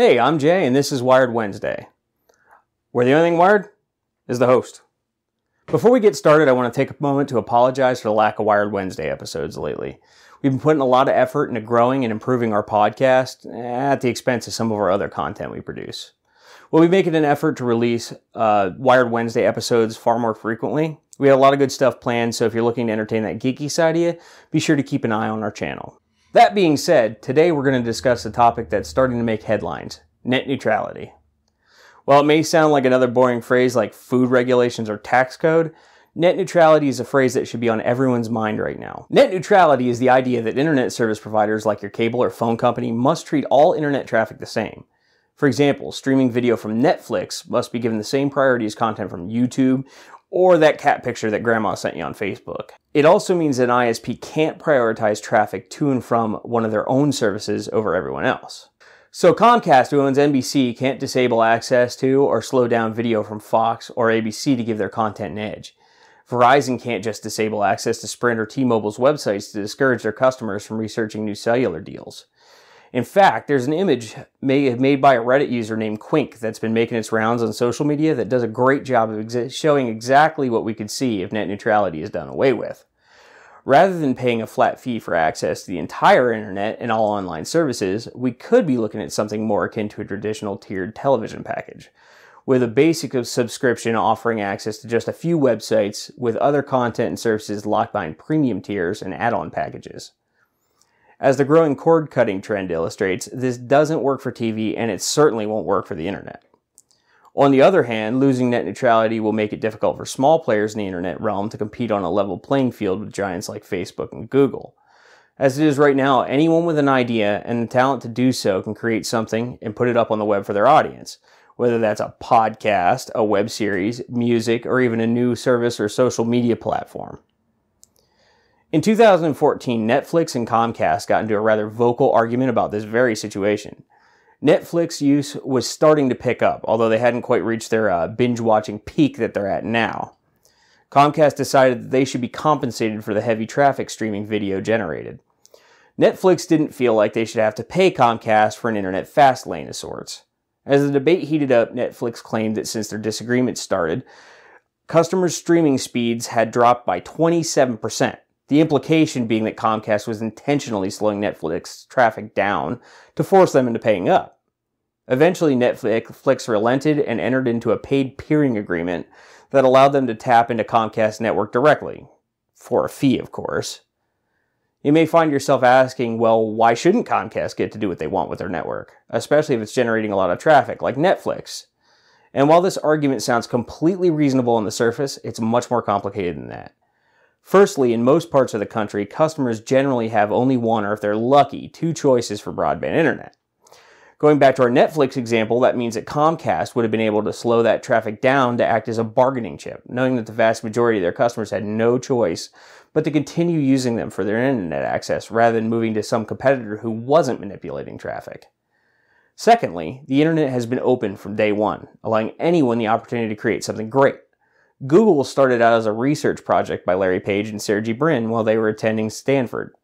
Hey, I'm Jay, and this is Wired Wednesday, where the only thing wired is the host. Before we get started, I want to take a moment to apologize for the lack of Wired Wednesday episodes lately. We've been putting a lot of effort into growing and improving our podcast at the expense of some of our other content we produce. We'll be making an effort to release uh, Wired Wednesday episodes far more frequently. We have a lot of good stuff planned, so if you're looking to entertain that geeky side of you, be sure to keep an eye on our channel. That being said, today we're going to discuss a topic that's starting to make headlines net neutrality. While it may sound like another boring phrase like food regulations or tax code, net neutrality is a phrase that should be on everyone's mind right now. Net neutrality is the idea that internet service providers like your cable or phone company must treat all internet traffic the same. For example, streaming video from Netflix must be given the same priority as content from YouTube or that cat picture that grandma sent you on Facebook. It also means that an ISP can't prioritize traffic to and from one of their own services over everyone else. So Comcast, who owns NBC, can't disable access to or slow down video from Fox or ABC to give their content an edge. Verizon can't just disable access to Sprint or T-Mobile's websites to discourage their customers from researching new cellular deals. In fact, there's an image made by a Reddit user named Quink that's been making its rounds on social media that does a great job of showing exactly what we could see if net neutrality is done away with. Rather than paying a flat fee for access to the entire internet and all online services, we could be looking at something more akin to a traditional tiered television package, with a basic subscription offering access to just a few websites, with other content and services locked behind premium tiers and add on packages. As the growing cord cutting trend illustrates, this doesn't work for TV and it certainly won't work for the internet. On the other hand, losing net neutrality will make it difficult for small players in the internet realm to compete on a level playing field with giants like Facebook and Google. As it is right now, anyone with an idea and the talent to do so can create something and put it up on the web for their audience, whether that's a podcast, a web series, music, or even a new service or social media platform. In 2014, Netflix and Comcast got into a rather vocal argument about this very situation. Netflix use was starting to pick up, although they hadn't quite reached their uh, binge watching peak that they're at now. Comcast decided that they should be compensated for the heavy traffic streaming video generated. Netflix didn't feel like they should have to pay Comcast for an internet fast lane of sorts. As the debate heated up, Netflix claimed that since their disagreement started, customers' streaming speeds had dropped by 27%. The implication being that Comcast was intentionally slowing Netflix traffic down to force them into paying up. Eventually, Netflix relented and entered into a paid peering agreement that allowed them to tap into Comcast network directly, for a fee, of course. You may find yourself asking, well, why shouldn't Comcast get to do what they want with their network, especially if it's generating a lot of traffic, like Netflix? And while this argument sounds completely reasonable on the surface, it's much more complicated than that. Firstly, in most parts of the country, customers generally have only one or if they're lucky, two choices for broadband internet. Going back to our Netflix example, that means that Comcast would have been able to slow that traffic down to act as a bargaining chip, knowing that the vast majority of their customers had no choice but to continue using them for their internet access rather than moving to some competitor who wasn't manipulating traffic. Secondly, the internet has been open from day one, allowing anyone the opportunity to create something great. Google started out as a research project by Larry Page and Sergey Brin while they were attending Stanford.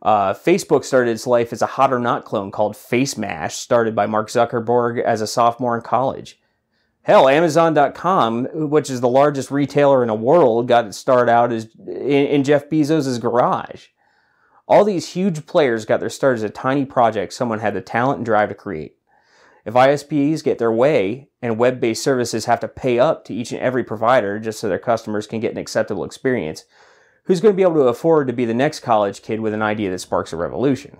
Uh, Facebook started its life as a hot or not clone called FaceMash, started by Mark Zuckerberg as a sophomore in college. Hell, Amazon.com, which is the largest retailer in the world, got its start out as in, in Jeff Bezos' garage. All these huge players got their start as a tiny project someone had the talent and drive to create. If ISPs get their way and web based services have to pay up to each and every provider just so their customers can get an acceptable experience, who's going to be able to afford to be the next college kid with an idea that sparks a revolution?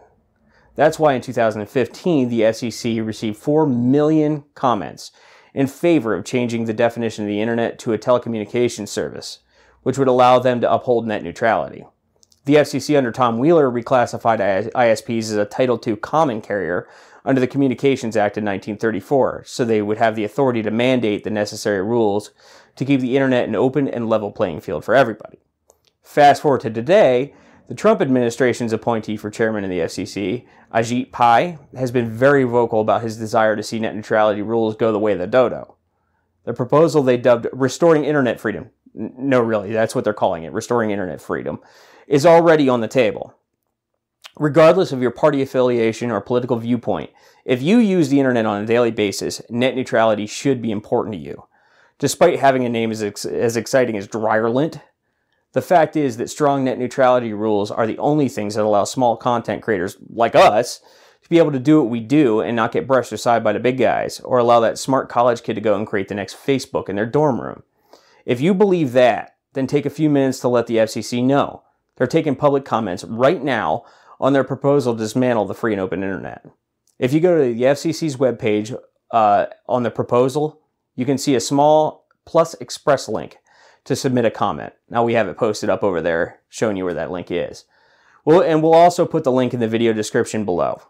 That's why in 2015, the FCC received 4 million comments in favor of changing the definition of the internet to a telecommunications service, which would allow them to uphold net neutrality. The FCC under Tom Wheeler reclassified ISPs as a Title II common carrier under the Communications Act in 1934, so they would have the authority to mandate the necessary rules to keep the internet an open and level playing field for everybody. Fast forward to today, the Trump administration's appointee for chairman of the FCC, Ajit Pai, has been very vocal about his desire to see net neutrality rules go the way of the dodo. The proposal they dubbed Restoring Internet Freedom, no, really, that's what they're calling it, Restoring Internet Freedom, is already on the table. Regardless of your party affiliation or political viewpoint, if you use the internet on a daily basis, net neutrality should be important to you. Despite having a name as, ex- as exciting as Dreyerlint, the fact is that strong net neutrality rules are the only things that allow small content creators like us to be able to do what we do and not get brushed aside by the big guys, or allow that smart college kid to go and create the next Facebook in their dorm room. If you believe that, then take a few minutes to let the FCC know. They're taking public comments right now on their proposal to dismantle the free and open internet. If you go to the FCC's webpage uh, on the proposal, you can see a small plus express link to submit a comment. Now we have it posted up over there showing you where that link is. Well, and we'll also put the link in the video description below.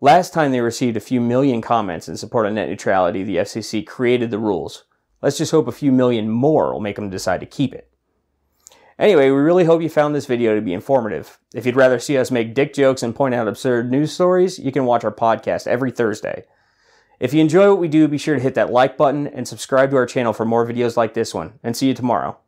Last time they received a few million comments in support of net neutrality, the FCC created the rules. Let's just hope a few million more will make them decide to keep it. Anyway, we really hope you found this video to be informative. If you'd rather see us make dick jokes and point out absurd news stories, you can watch our podcast every Thursday. If you enjoy what we do, be sure to hit that like button and subscribe to our channel for more videos like this one. And see you tomorrow.